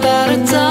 better time.